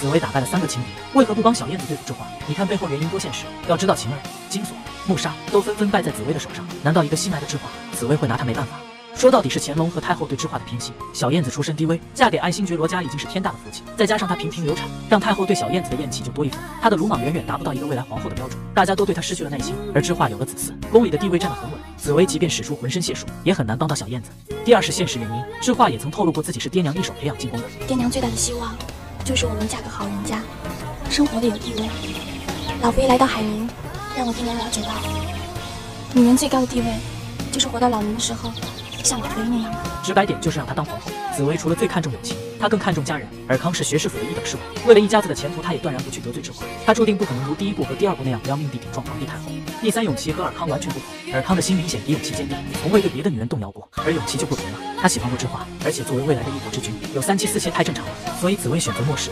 紫薇打败了三个情敌，为何不帮小燕子对付智化？你看背后原因多现实。要知道晴儿、金锁、穆沙都纷纷败在紫薇的手上，难道一个新来的智化，紫薇会拿他没办法？说到底是乾隆和太后对智化的偏心。小燕子出身低微，嫁给爱新觉罗家已经是天大的福气，再加上她频频流产，让太后对小燕子的厌弃就多一分。她的鲁莽远远达不到一个未来皇后的标准，大家都对她失去了耐心。而智化有了子嗣，宫里的地位站得很稳，紫薇即便使出浑身解数，也很难帮到小燕子。第二是现实原因，智化也曾透露过自己是爹娘一手培养进宫的。爹娘最大的希望，就是我能嫁个好人家，生活的有地位。老佛爷来到海宁，让我爹娘了解到，女人最高的地位，就是活到老年的时候。像老佛爷那样，直白点就是让她当皇后。紫薇除了最看重友情，她更看重家人。尔康是学士府的一等侍卫，为了一家子的前途，她也断然不去得罪智化。她注定不可能如第一部和第二部那样不要命地顶撞皇帝太后。第三，永琪和尔康完全不同。尔康的心明显比永琪坚定，从未对别的女人动摇过，而永琪就不同了，他喜欢过智化，而且作为未来的一国之君，有三妻四妾太正常了。所以紫薇选择漠视。